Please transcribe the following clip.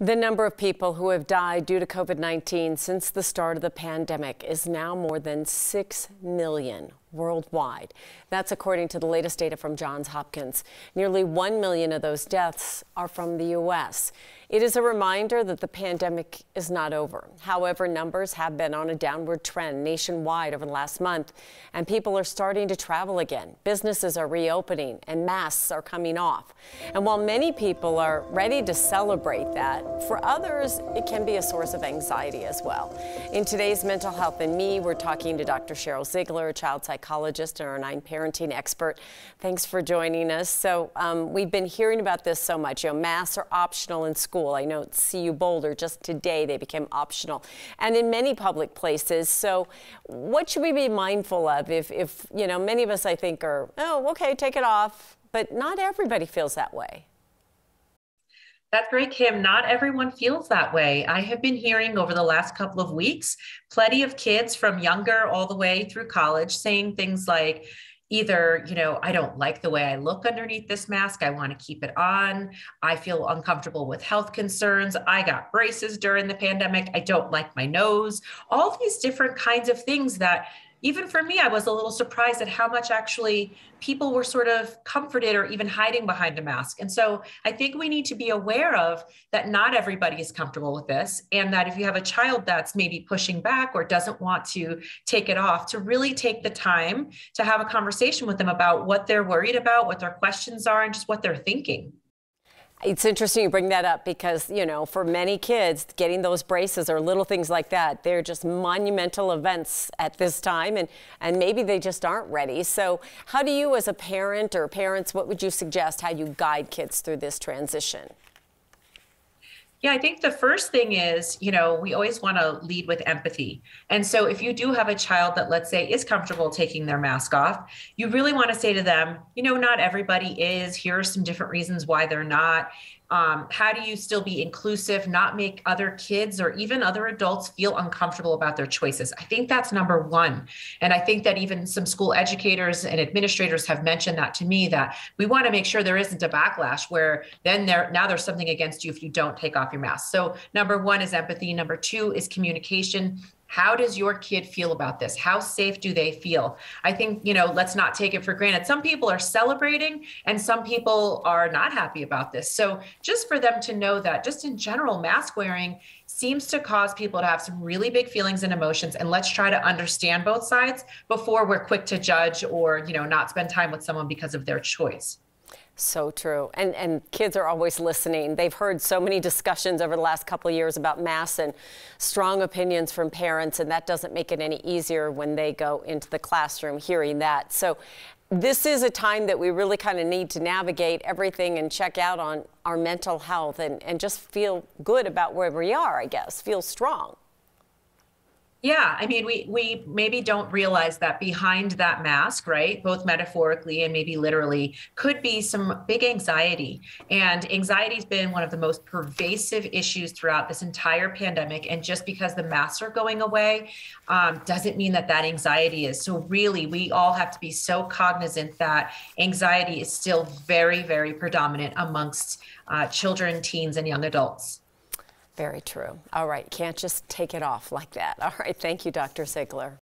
The number of people who have died due to COVID 19 since the start of the pandemic is now more than 6 million worldwide. That's according to the latest data from Johns Hopkins. Nearly 1 million of those deaths are from the U.S. It is a reminder that the pandemic is not over. However, numbers have been on a downward trend nationwide over the last month, and people are starting to travel again. Businesses are reopening, and masks are coming off. And while many people are ready to celebrate that, for others, it can be a source of anxiety as well. In today's Mental Health and Me, we're talking to Dr. Sheryl Ziegler, a child psychologist and our nine parenting expert. Thanks for joining us. So um, we've been hearing about this so much. You know, masks are optional in school school. I know CU Boulder just today they became optional and in many public places. So what should we be mindful of if, if you know, many of us I think are, oh, okay, take it off, but not everybody feels that way. That's great, Kim. Not everyone feels that way. I have been hearing over the last couple of weeks plenty of kids from younger all the way through college saying things like, either, you know, I don't like the way I look underneath this mask. I want to keep it on. I feel uncomfortable with health concerns. I got braces during the pandemic. I don't like my nose. All these different kinds of things that even for me, I was a little surprised at how much actually people were sort of comforted or even hiding behind a mask. And so I think we need to be aware of that not everybody is comfortable with this. And that if you have a child that's maybe pushing back or doesn't want to take it off, to really take the time to have a conversation with them about what they're worried about, what their questions are, and just what they're thinking. It's interesting you bring that up because, you know, for many kids, getting those braces or little things like that, they're just monumental events at this time and, and maybe they just aren't ready. So how do you as a parent or parents, what would you suggest how you guide kids through this transition? Yeah, I think the first thing is, you know, we always want to lead with empathy. And so if you do have a child that, let's say, is comfortable taking their mask off, you really want to say to them, you know, not everybody is. Here are some different reasons why they're not um, how do you still be inclusive not make other kids or even other adults feel uncomfortable about their choices? I think that's number one. And i think that even some school educators and administrators have mentioned that to me that we want to make sure there isn't a backlash where then there now there's something against you if you don't take off your mask. So number one is empathy. Number two is communication how does your kid feel about this? How safe do they feel? I think, you know, let's not take it for granted. Some people are celebrating and some people are not happy about this. So, just for them to know that, just in general, mask wearing seems to cause people to have some really big feelings and emotions. And let's try to understand both sides before we're quick to judge or, you know, not spend time with someone because of their choice. So true. And, and kids are always listening. They've heard so many discussions over the last couple of years about masks and strong opinions from parents, and that doesn't make it any easier when they go into the classroom hearing that. So this is a time that we really kind of need to navigate everything and check out on our mental health and, and just feel good about where we are, I guess, feel strong. Yeah, I mean, we we maybe don't realize that behind that mask, right, both metaphorically and maybe literally, could be some big anxiety. And anxiety's been one of the most pervasive issues throughout this entire pandemic. And just because the masks are going away, um, doesn't mean that that anxiety is. So really, we all have to be so cognizant that anxiety is still very, very predominant amongst uh, children, teens, and young adults. Very true. All right, can't just take it off like that. All right, thank you, Dr. Ziegler.